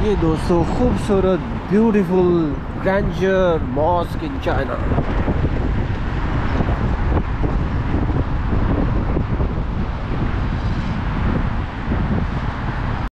ये दोस्तों खूबसूरत beautiful grander mosque in China